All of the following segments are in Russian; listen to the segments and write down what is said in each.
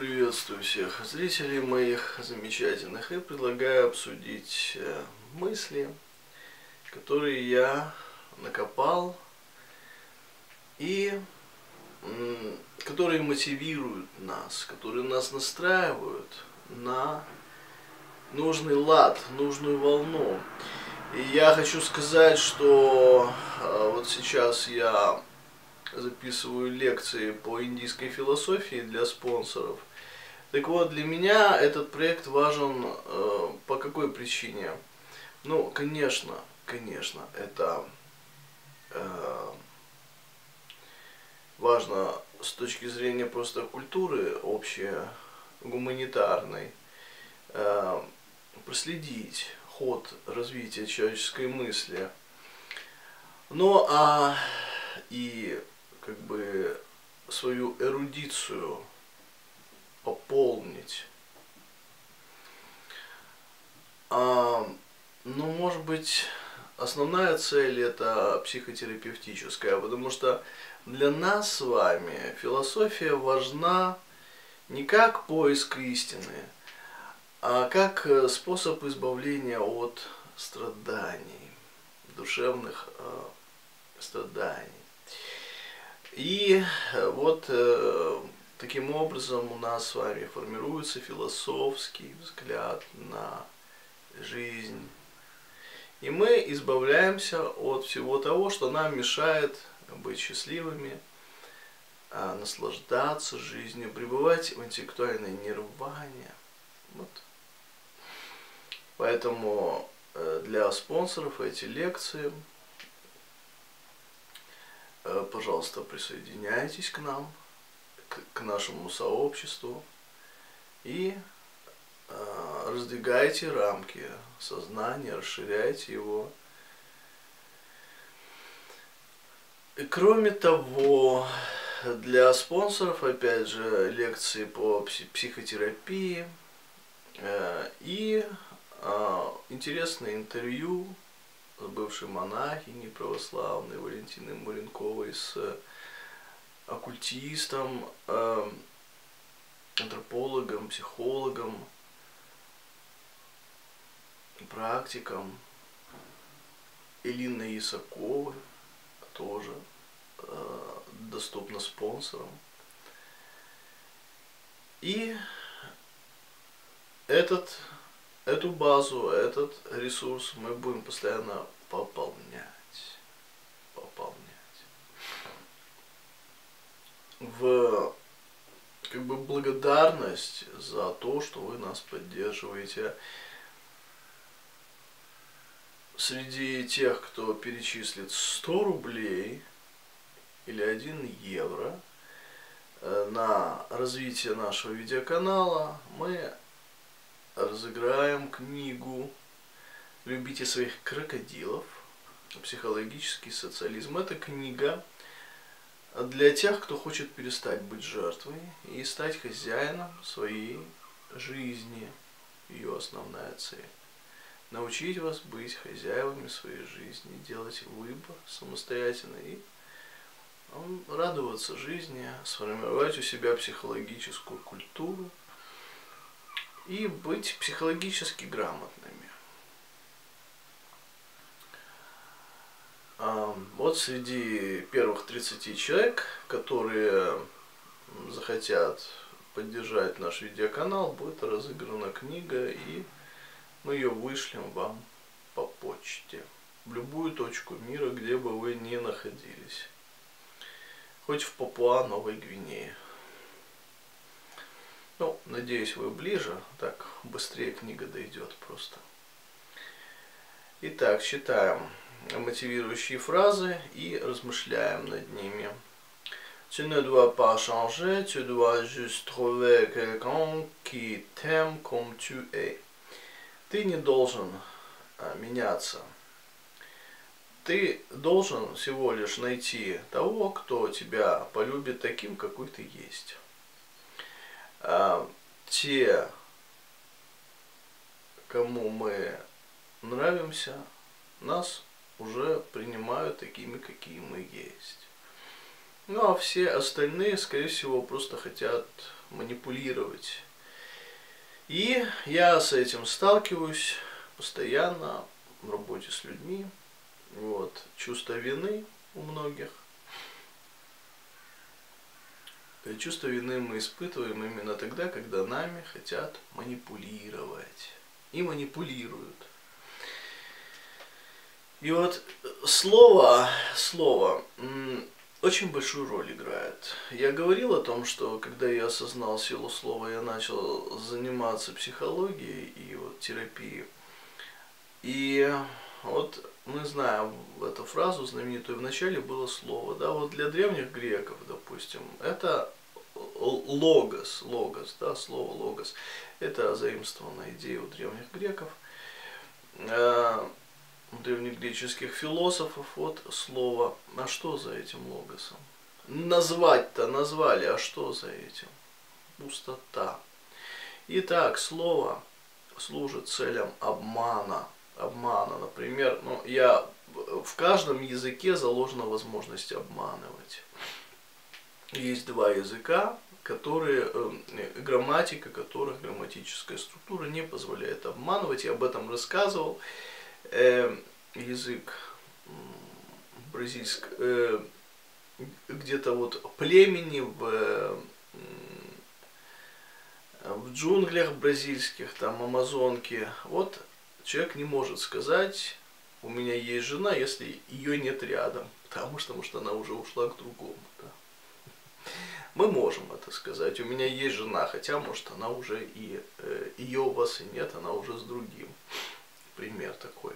Приветствую всех зрителей моих замечательных и предлагаю обсудить э, мысли, которые я накопал и которые мотивируют нас, которые нас настраивают на нужный лад, нужную волну. И я хочу сказать, что э, вот сейчас я записываю лекции по индийской философии для спонсоров. Так вот, для меня этот проект важен э, по какой причине? Ну, конечно, конечно, это э, важно с точки зрения просто культуры общей, гуманитарной, э, проследить ход развития человеческой мысли. Ну, а и как бы свою эрудицию пополнить. А, ну, может быть, основная цель это психотерапевтическая, потому что для нас с вами философия важна не как поиск истины, а как э, способ избавления от страданий, душевных э, страданий. И э, вот э, таким образом у нас с вами формируется философский взгляд на жизнь. И мы избавляемся от всего того, что нам мешает быть счастливыми, а, наслаждаться жизнью, пребывать в интеллектуальной нирване. Вот. Поэтому э, для спонсоров эти лекции Э, пожалуйста, присоединяйтесь к нам, к, нашему сообществу и э, раздвигайте рамки сознания, расширяйте его. И кроме того, для спонсоров, опять же, лекции по психотерапии э, и э, интересные интервью с бывшей монахиней православной Валентиной Муренковой, с оккультистом, э, антропологом, психологом, практиком Элиной Исаковой, тоже э, доступно спонсорам. И этот эту базу, этот ресурс мы будем постоянно. Пополнять. В как бы благодарность за то, что вы нас поддерживаете. Среди тех, кто перечислит 100 рублей или 1 евро э, на развитие нашего видеоканала, мы разыграем книгу «Любите своих крокодилов. Психологический социализм». Это книга для тех, кто хочет перестать быть жертвой и стать хозяином своей жизни. Ее основная цель. Научить вас быть хозяевами своей жизни, делать выбор самостоятельно и радоваться жизни, сформировать у себя психологическую культуру, и быть психологически грамотными. Вот среди первых 30 человек, которые захотят поддержать наш видеоканал, будет разыграна книга, и мы ее вышлем вам по почте в любую точку мира, где бы вы ни находились. Хоть в Папуа Новой Гвинее. Ну, надеюсь, вы ближе, так быстрее книга дойдет просто. Итак, читаем мотивирующие фразы и размышляем над ними. Tu ne dois pas changer, tu dois juste trouver quelqu'un qui t'aime comme tu es. Ты не должен а, меняться. Ты должен всего лишь найти того, кто тебя полюбит таким, какой ты есть а, те, кому мы нравимся, нас уже принимают такими, какие мы есть. Ну а все остальные, скорее всего, просто хотят манипулировать. И я с этим сталкиваюсь постоянно в работе с людьми. Вот. Чувство вины у многих. И чувство вины мы испытываем именно тогда, когда нами хотят манипулировать. И манипулируют. И вот слово, слово очень большую роль играет. Я говорил о том, что когда я осознал силу слова, я начал заниматься психологией и вот терапией. И вот мы знаем эту фразу знаменитую, в начале было слово, да, вот для древних греков, допустим, это логос, логос, да, слово логос, это заимствованная идея у древних греков, э, древнегреческих философов, вот слово, а что за этим логосом? Назвать-то назвали, а что за этим? Пустота. Итак, слово служит целям обмана, обмана. Например, ну, я, в каждом языке заложена возможность обманывать. Есть два языка, которые, э, грамматика которых, грамматическая структура не позволяет обманывать. Я об этом рассказывал. Э, язык бразильск, э, где-то вот племени в в джунглях бразильских, там Амазонки, вот человек не может сказать, у меня есть жена, если ее нет рядом, потому что, может, она уже ушла к другому. Да. Мы можем это сказать, у меня есть жена, хотя, может, она уже и э, ее у вас и нет, она уже с другим. Пример такой.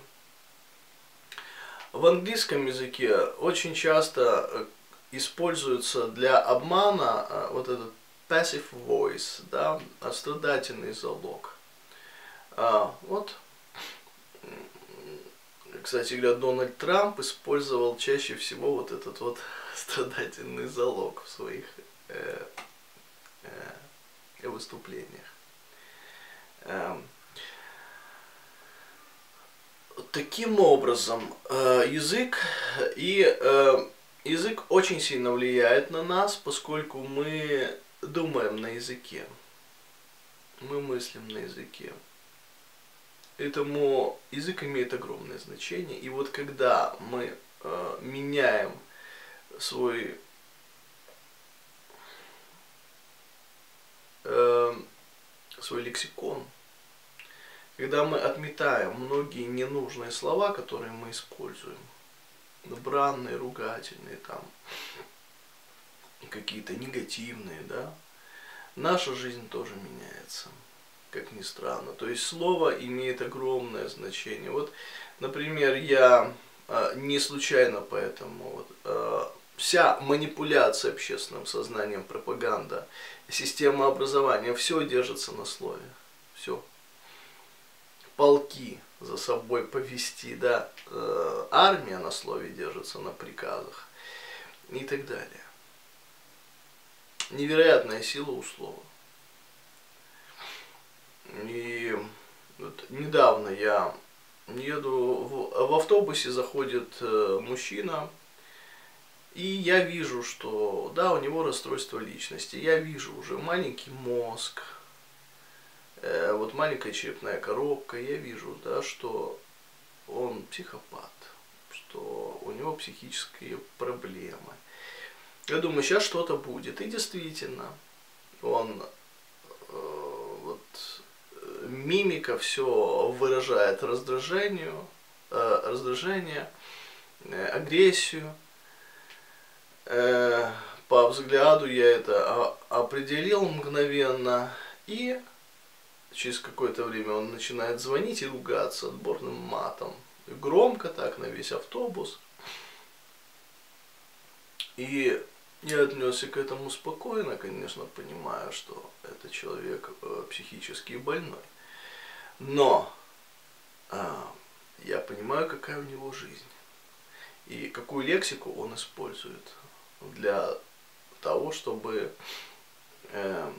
В английском языке очень часто э, используется для обмана э, вот этот passive voice, да, страдательный залог. А, вот кстати говоря, Дональд Трамп использовал чаще всего вот этот вот страдательный залог в своих э, э, выступлениях. Э, таким образом, э, язык и э, язык очень сильно влияет на нас, поскольку мы думаем на языке, мы мыслим на языке. Этому язык имеет огромное значение. И вот когда мы э, меняем свой э, свой лексикон, когда мы отметаем многие ненужные слова, которые мы используем, бранные, ругательные, там, какие-то негативные, да, наша жизнь тоже меняется как ни странно. То есть слово имеет огромное значение. Вот, например, я э, не случайно поэтому вот, э, вся манипуляция общественным сознанием, пропаганда, система образования, все держится на слове. Полки за собой повести, да, э, армия на слове держится, на приказах и так далее. Невероятная сила у слова. И вот недавно я еду в, в автобусе, заходит э, мужчина, и я вижу, что да, у него расстройство личности. Я вижу уже маленький мозг, вот маленькая черепная коробка. Я вижу, да, что он психопат, что у него психические проблемы. Я думаю, сейчас что-то будет. И действительно, он э, вот мимика все выражает раздражению, э, раздражение, э, агрессию. Э, по взгляду я это определил мгновенно. И через какое-то время он начинает звонить и ругаться отборным матом. Громко так на весь автобус. И я отнесся к этому спокойно, конечно, понимая, что это человек психически больной. Но а, я понимаю, какая у него жизнь. И какую лексику он использует для того, чтобы э,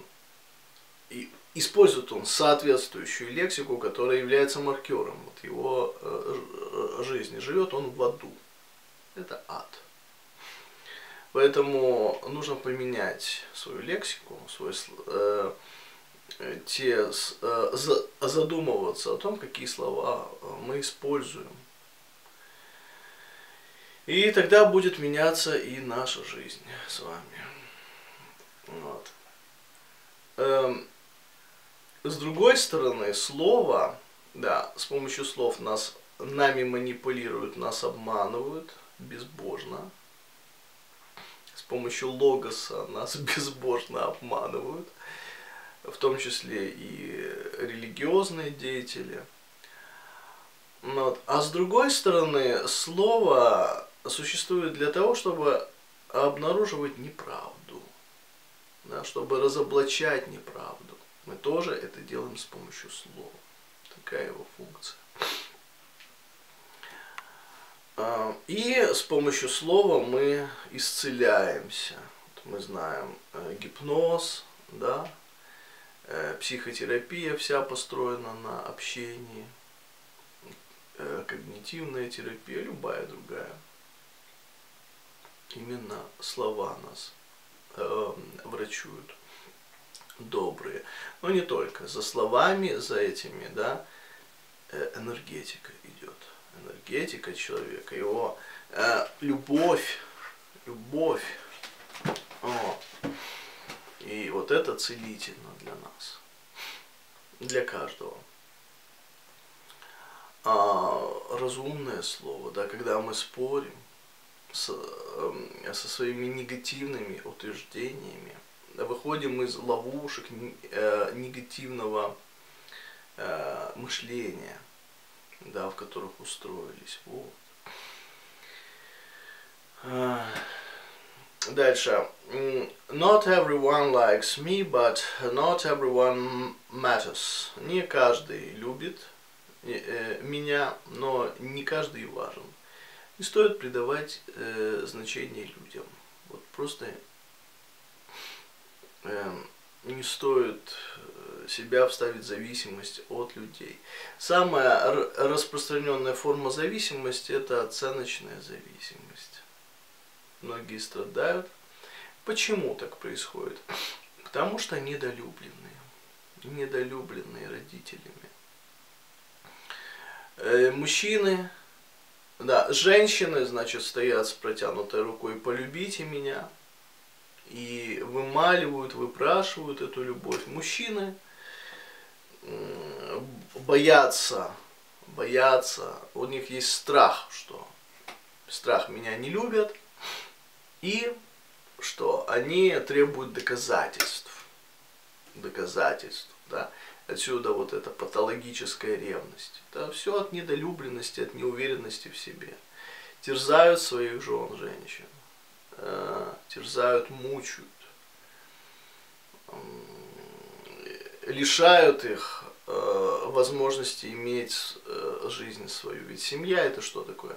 и использует он соответствующую лексику, которая является маркером вот его э, жизни. Живет он в аду. Это ад. Поэтому нужно поменять свою лексику, свой, э, те, э, за, задумываться о том, какие слова мы используем. И тогда будет меняться и наша жизнь с вами. Вот. Эм, с другой стороны, слово, да, с помощью слов нас, нами манипулируют, нас обманывают безбожно. С помощью логоса нас безбожно обманывают, в том числе и религиозные деятели. Вот. А с другой стороны, слово существует для того, чтобы обнаруживать неправду, да, чтобы разоблачать неправду. Мы тоже это делаем с помощью слова. Такая его функция. А, и с помощью слова мы исцеляемся. Мы знаем э, гипноз, да, э, психотерапия вся построена на общении, э, когнитивная терапия, любая другая. Именно слова нас врачуют добрые. Но не только. За словами, за этими, да, э, энергетика идет. Энергетика человека, его э, любовь, любовь. О. И вот это целительно для нас. Для каждого. А, разумное слово, да, когда мы спорим с, э, со своими негативными утверждениями, выходим из ловушек э, негативного э, мышления, да, в которых устроились. Вот. А, дальше. Not everyone likes me, but not everyone matters. Не каждый любит э, меня, но не каждый важен. Не стоит придавать э, значение людям. Вот просто не стоит э, себя вставить в зависимость от людей. Самая распространенная форма зависимости – это оценочная зависимость. Многие страдают. Почему так происходит? Потому что недолюбленные. Недолюбленные родителями. Э, мужчины, да, женщины, значит, стоят с протянутой рукой «полюбите меня», и вымаливают, выпрашивают эту любовь. Мужчины боятся, боятся, у них есть страх, что страх меня не любят, и что они требуют доказательств. Доказательств, да. Отсюда вот эта патологическая ревность. Это все от недолюбленности, от неуверенности в себе. Терзают своих жен, женщин терзают, мучают, э, лишают их э, возможности иметь э, жизнь свою. Ведь семья это что такое?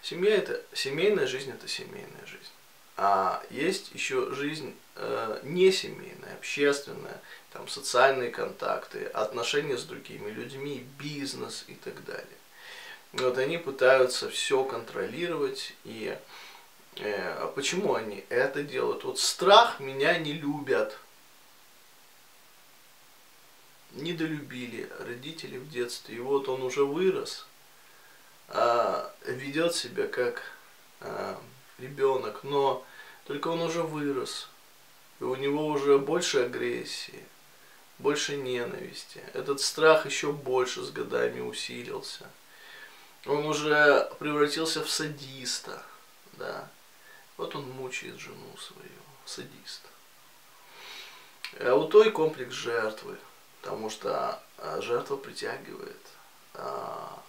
Семья это семейная жизнь это семейная жизнь. А есть еще жизнь э, не семейная, общественная, там социальные контакты, отношения с другими людьми, бизнес и так далее. Вот они пытаются все контролировать и Э, а почему они это делают? Вот страх меня не любят. Недолюбили родители в детстве. И вот он уже вырос, а ведет себя как а, ребенок, но только он уже вырос. И у него уже больше агрессии, больше ненависти. Этот страх еще больше с годами усилился. Он уже превратился в садиста, да. Вот он мучает жену свою, садист. А у той комплекс жертвы, потому что а, жертва притягивает а,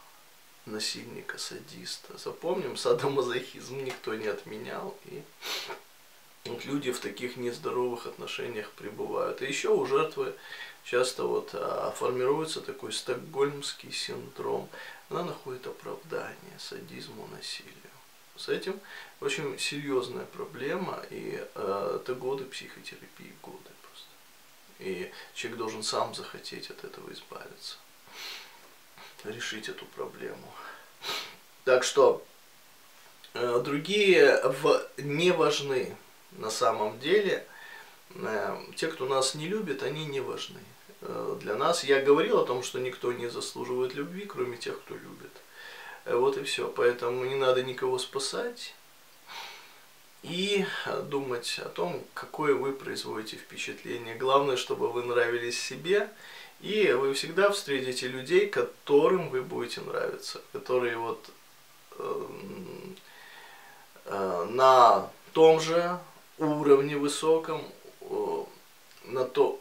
насильника, садиста. Запомним, садомазохизм никто не отменял. И вот люди в таких нездоровых отношениях пребывают. И еще у жертвы часто вот а, формируется такой стокгольмский синдром. Она находит оправдание садизму, насилию с этим очень серьезная проблема, и э, это годы психотерапии, годы просто. И человек должен сам захотеть от этого избавиться, решить эту проблему. Так что Э, другие в, не важны на самом деле. Э, те, кто нас не любит, они не важны э, для нас. Я говорил о том, что никто не заслуживает любви, кроме тех, кто любит. Вот и все. Поэтому не надо никого спасать. И думать о том, какое вы производите впечатление. Главное, чтобы вы нравились себе. И вы всегда встретите людей, которым вы будете нравиться. Которые вот эм, э, на том же уровне высоком, э, на то,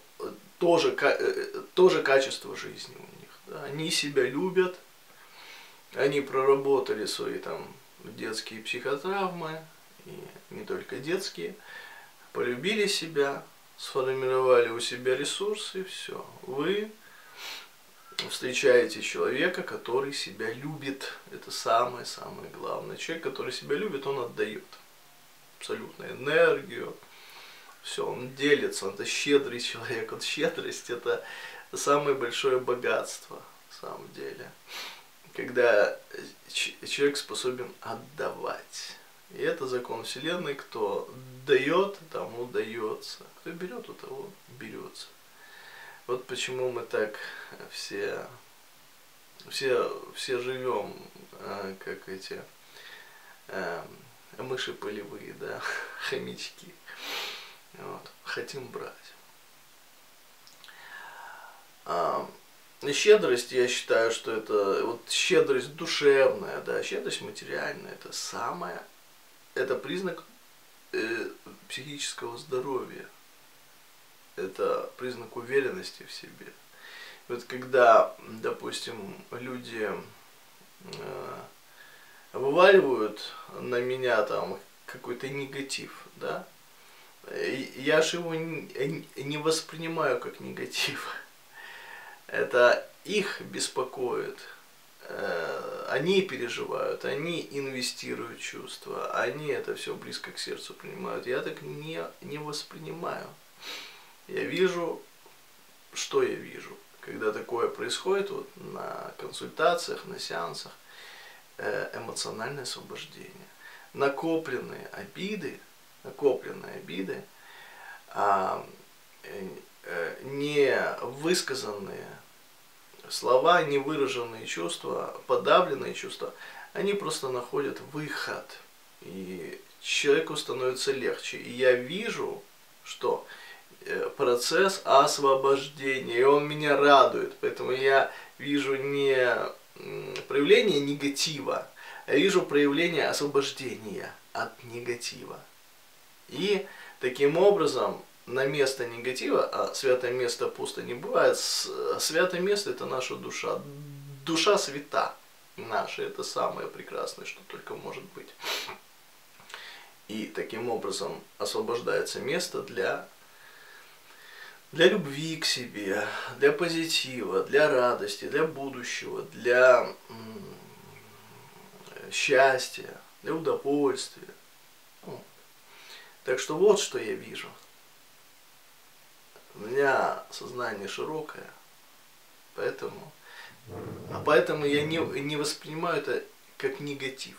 тоже, э, тоже качество жизни у них. Да? Они себя любят, они проработали свои там детские психотравмы, и не только детские, полюбили себя, сформировали у себя ресурсы, все. Вы встречаете человека, который себя любит. Это самое-самое главное. Человек, который себя любит, он отдает абсолютно энергию. Все, он делится, он это щедрый человек. Вот щедрость это самое большое богатство, на самом деле. Когда человек способен отдавать. И это закон Вселенной, кто дает, тому дается. Кто берет, у того берется. Вот почему мы так все, все, все живем, а, как эти а, мыши полевые, да, хомячки. Вот, хотим брать. Щедрость, я считаю, что это вот щедрость душевная, да, щедрость материальная, это самое, это признак э, психического здоровья это признак уверенности в себе. Вот когда, допустим, люди э, вываливают на меня там какой-то негатив, да, я же его не, не воспринимаю как негатив. Это их беспокоит. Э, они переживают, они инвестируют чувства, они это все близко к сердцу принимают. Я так не, не воспринимаю. Я вижу, что я вижу, когда такое происходит вот, на консультациях, на сеансах, э, эмоциональное освобождение. Накопленные обиды, накопленные обиды, а, э, не высказанные слова, не выраженные чувства, подавленные чувства, они просто находят выход. И человеку становится легче. И я вижу, что Э, процесс освобождения, и он меня радует. Поэтому я вижу не проявление негатива, а вижу проявление освобождения от негатива. И таким образом на место негатива, а святое место пусто не бывает, святое место это наша душа. Душа свята наша, это самое прекрасное, что только может быть. И таким образом освобождается место для для любви к себе, для позитива, для радости, для будущего, для счастья, для удовольствия. Так что вот что я вижу. У меня сознание широкое, поэтому, а поэтому я не, не воспринимаю это как негатив.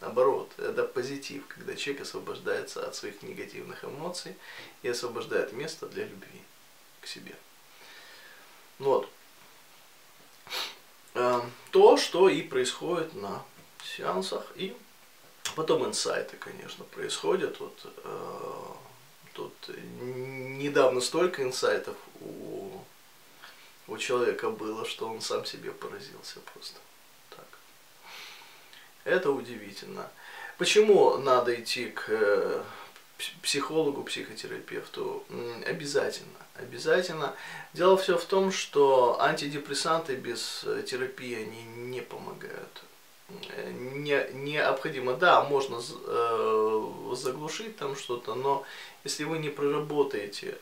Наоборот, это позитив, когда человек освобождается от своих негативных эмоций и освобождает место для любви к себе. Вот. Э, то, что и происходит на сеансах. И потом инсайты, конечно, происходят. Вот, э, тут недавно столько инсайтов у, у человека было, что он сам себе поразился просто. Так. Это удивительно. Почему надо идти к э, психологу, психотерапевту? Обязательно обязательно. Дело все в том, что антидепрессанты без э, терапии они не помогают. Не, необходимо, да, можно э, заглушить там что-то, но если вы не проработаете,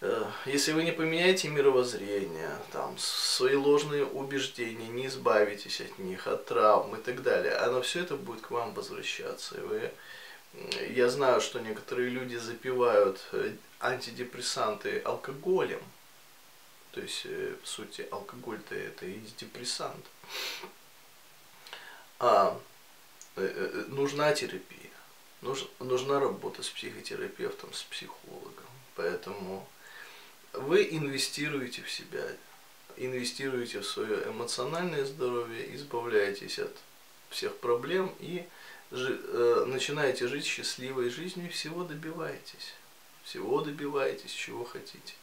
э, если вы не поменяете мировоззрение, там, свои ложные убеждения, не избавитесь от них, от травм и так далее, оно все это будет к вам возвращаться. И вы, я знаю, что некоторые люди запивают э, антидепрессанты алкоголем. То есть, э, по сути, алкоголь-то это и депрессант. А, нужна терапия. Нужна работа с психотерапевтом, с психологом. Поэтому вы инвестируете в себя, инвестируете в свое эмоциональное здоровье, избавляетесь от всех проблем и э, начинаете жить счастливой жизнью, всего добиваетесь. Всего добиваетесь, чего хотите.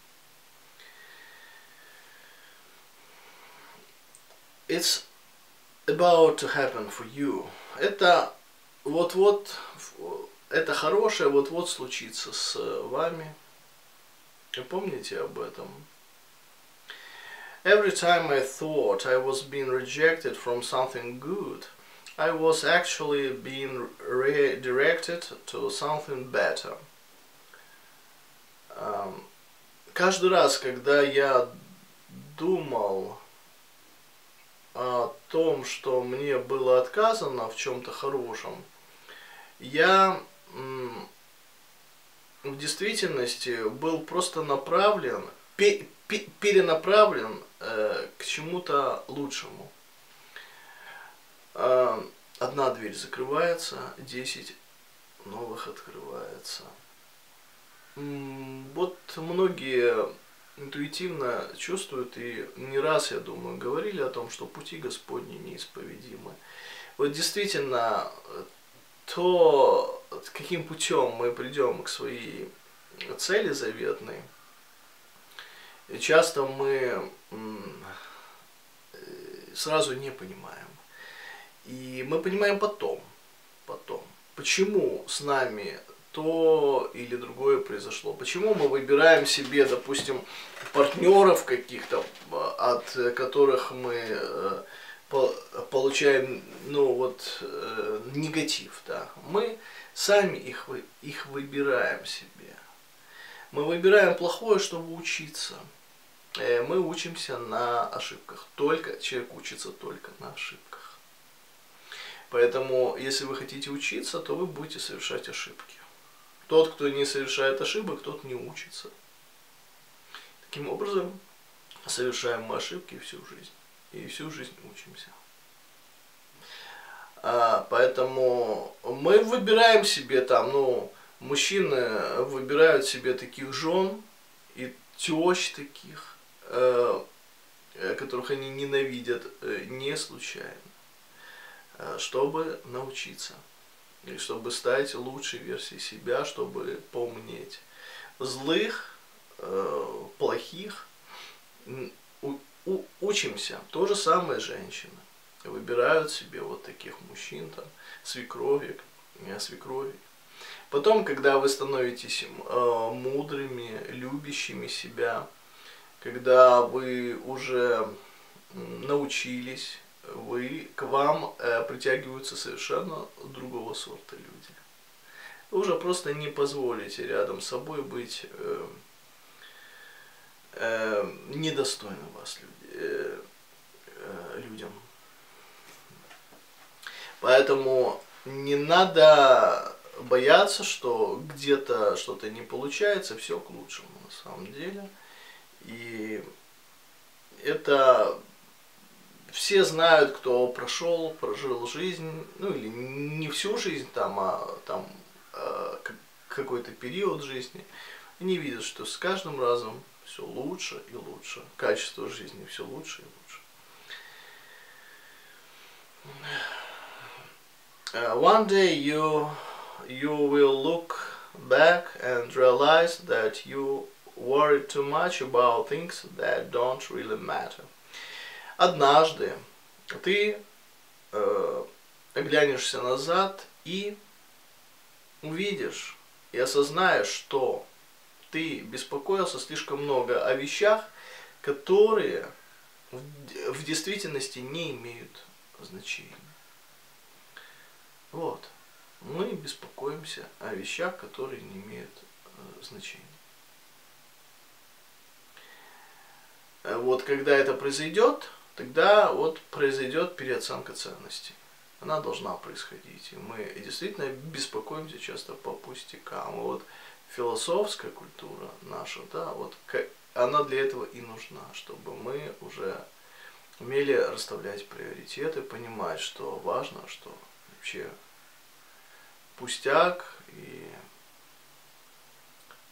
It's about to happen for you. Это вот-вот, это хорошее вот-вот случится с вами. Помните об этом. Every time I thought I was being rejected from something good, I was actually being redirected to something better. Um, каждый раз, когда я думал о том, что мне было отказано в чем-то хорошем, я в действительности был просто направлен, перенаправлен э, к чему-то лучшему. Э, одна дверь закрывается, десять новых открывается. Вот многие интуитивно чувствуют и не раз, я думаю, говорили о том, что пути Господни неисповедимы. Вот действительно, то каким путем мы придем к своей цели заветной, часто мы сразу не понимаем. И мы понимаем потом, потом, почему с нами то или другое произошло. Почему мы выбираем себе, допустим, партнеров каких-то, от которых мы э, получаем, ну вот, э, негатив, да. Мы сами их, их выбираем себе. Мы выбираем плохое, чтобы учиться. Э, мы учимся на ошибках. Только человек учится только на ошибках. Поэтому, если вы хотите учиться, то вы будете совершать ошибки. Тот, кто не совершает ошибок, тот не учится. Таким образом, совершаем мы ошибки всю жизнь. И всю жизнь учимся. А, поэтому мы выбираем себе там, ну, мужчины выбирают себе таких жен и тещ таких, э, которых они ненавидят, э, не случайно, э, чтобы научиться и чтобы стать лучшей версией себя, чтобы поумнеть. Злых, э, плохих у, у, учимся. То же самое женщины. Выбирают себе вот таких мужчин, там, свекровик, не свекровик. Потом, когда вы становитесь э, мудрыми, любящими себя, когда вы уже научились вы, к вам э, притягиваются совершенно другого сорта люди. Вы уже просто не позволите рядом с собой быть э, э, недостойным вас люди, э, э, людям. Поэтому не надо бояться, что где-то что-то не получается, все к лучшему на самом деле. И это все знают, кто прошел, прожил жизнь, ну или не всю жизнь там, а там э, какой-то период жизни, они видят, что с каждым разом все лучше и лучше, качество жизни все лучше и лучше. Uh, one day you you will look back and realize that you worried too much about things that don't really matter однажды ты э, оглянешься назад и увидишь и осознаешь, что ты беспокоился слишком много о вещах, которые в, в действительности не имеют значения. Вот. Мы беспокоимся о вещах, которые не имеют э, значения. Э, вот когда это произойдет, тогда вот произойдет переоценка ценностей. Она должна происходить. И мы действительно беспокоимся часто по пустякам. И вот философская культура наша, да, вот она для этого и нужна, чтобы мы уже умели расставлять приоритеты, понимать, что важно, что вообще пустяк и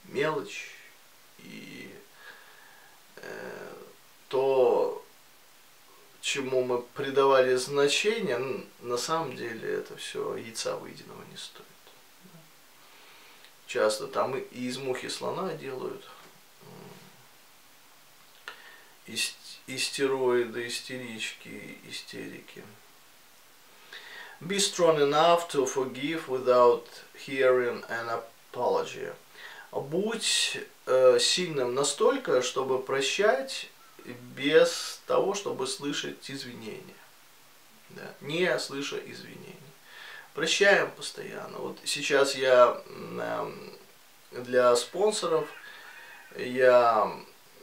мелочь и э, то, чему мы придавали значение, на самом деле это все яйца выеденного не стоит. Часто там и из мухи слона делают, истероиды, истерички, истерики. Be strong enough to forgive without hearing an apology. Будь э, сильным настолько, чтобы прощать без того, чтобы слышать извинения. Да, не слыша извинений. Прощаем постоянно. Вот сейчас я э, для спонсоров я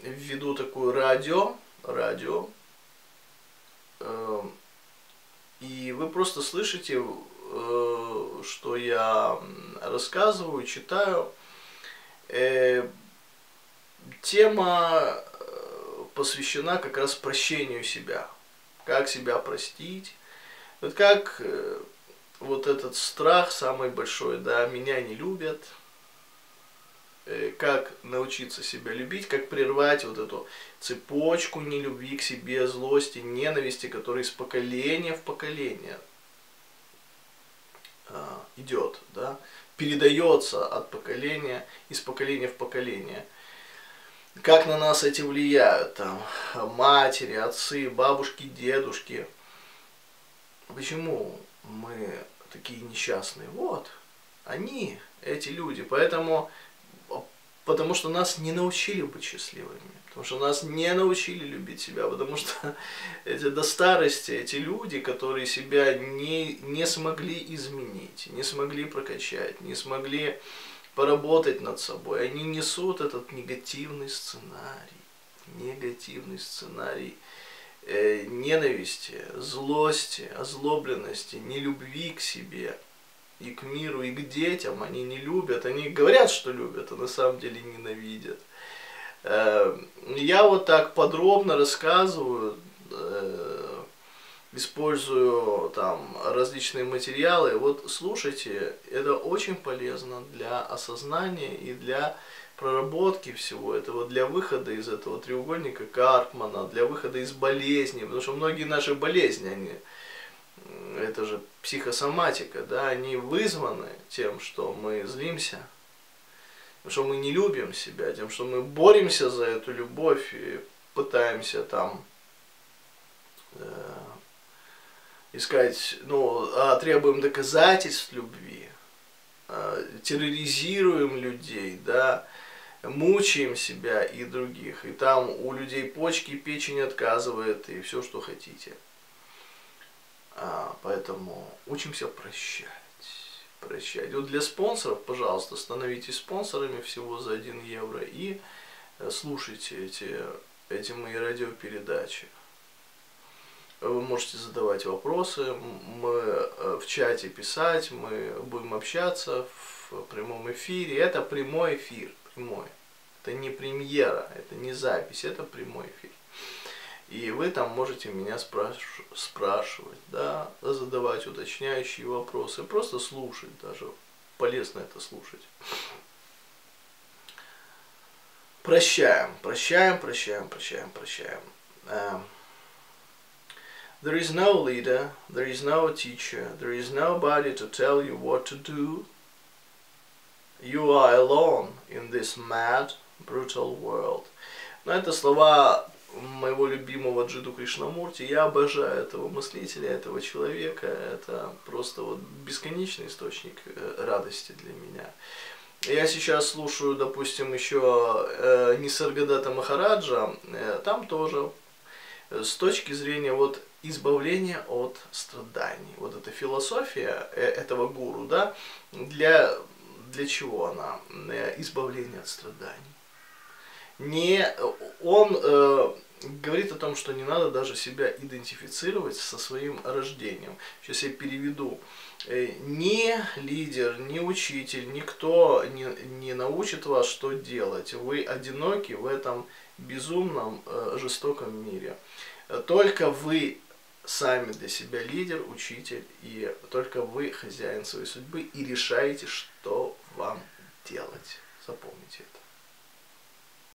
введу такую радио, радио, э, и вы просто слышите, э, что я рассказываю, читаю. Э, тема посвящена как раз прощению себя. Как себя простить. Вот как вот этот страх самый большой, да, меня не любят, Э, как научиться себя любить, как прервать вот эту цепочку нелюбви к себе, злости, ненависти, которая из поколения в поколение а, идет, да, передается от поколения, из поколения в поколение. Как на нас эти влияют, там, матери, отцы, бабушки, дедушки. Почему мы такие несчастные? Вот, они, эти люди. Поэтому потому что нас не научили быть счастливыми, потому что нас не научили любить себя, потому что эти до старости, эти люди, которые себя не, не смогли изменить, не смогли прокачать, не смогли поработать над собой, они несут этот негативный сценарий, негативный сценарий э, ненависти, злости, озлобленности, нелюбви к себе – и к миру, и к детям. Они не любят, они говорят, что любят, а на самом деле ненавидят. Э, я вот так подробно рассказываю, э, использую там различные материалы. Вот слушайте, это очень полезно для осознания и для проработки всего этого, для выхода из этого треугольника Карпмана, для выхода из болезни, потому что многие наши болезни, они это же психосоматика, да, они вызваны тем, что мы злимся, тем, что мы не любим себя, тем, что мы боремся за эту любовь и пытаемся там э, искать, ну, а требуем доказательств любви, э, терроризируем людей, да, мучаем себя и других, и там у людей почки, печень отказывает, и все, что хотите. А, поэтому учимся прощать. Прощать. Вот для спонсоров, пожалуйста, становитесь спонсорами всего за 1 евро и э, слушайте эти, эти мои радиопередачи. Вы можете задавать вопросы, мы э, в чате писать, мы будем общаться в прямом эфире. Это прямой эфир, прямой. Это не премьера, это не запись, это прямой эфир. И вы там можете меня спраш спрашивать, да, задавать уточняющие вопросы, просто слушать даже. Полезно это слушать. Прощаем, прощаем, прощаем, прощаем, прощаем. There is no leader, there is no teacher, there is nobody to tell you what to do. You are alone in this mad, brutal world. Но это слова моего любимого Джиду Кришнамурти. Я обожаю этого мыслителя, этого человека. Это просто вот бесконечный источник э, радости для меня. Я сейчас слушаю, допустим, еще э, Нисаргадата Махараджа. Э, там тоже с точки зрения вот избавления от страданий. Вот эта философия э, этого гуру, да, для, для чего она? Избавление от страданий. Не, он э, говорит о том, что не надо даже себя идентифицировать со своим рождением. Сейчас я переведу. Э, ни лидер, ни учитель, никто не, не научит вас, что делать. Вы одиноки в этом безумном, э, жестоком мире. Только вы сами для себя лидер, учитель, и только вы хозяин своей судьбы и решаете, что вам делать. Запомните это.